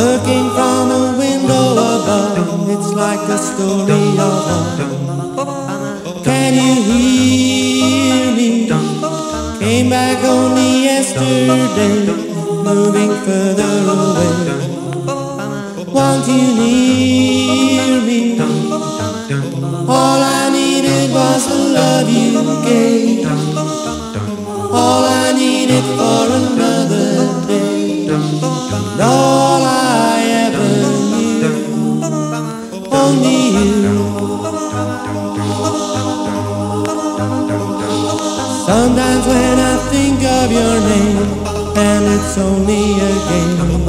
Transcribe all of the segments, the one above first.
Looking from a window above, it's like a story of love. Can you hear? Came back only yesterday, moving further away. Want you near me? All I needed was the love you gave. All I needed for another Sometimes when I think of your name, and it's only a game,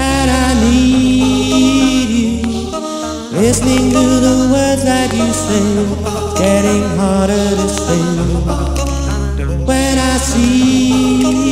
and I need you, listening to the words that you say, getting harder to say. When I see you,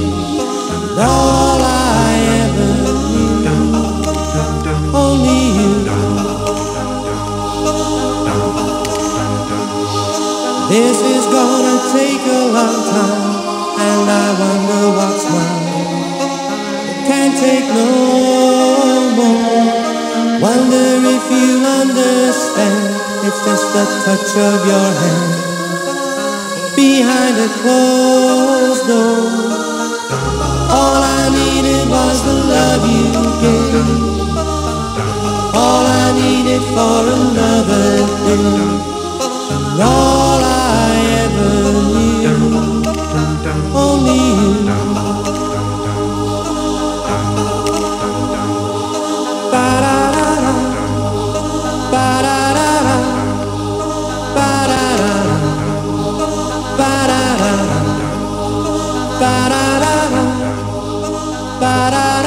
This is gonna take a long time, and I wonder what's mine. Can't take no more. Wonder if you understand. It's just the touch of your hand behind a closed door. All I needed was the love you gave. All I needed for another day. Ba-da-da-da. Ba-da-da-da. Ba-da-da-da.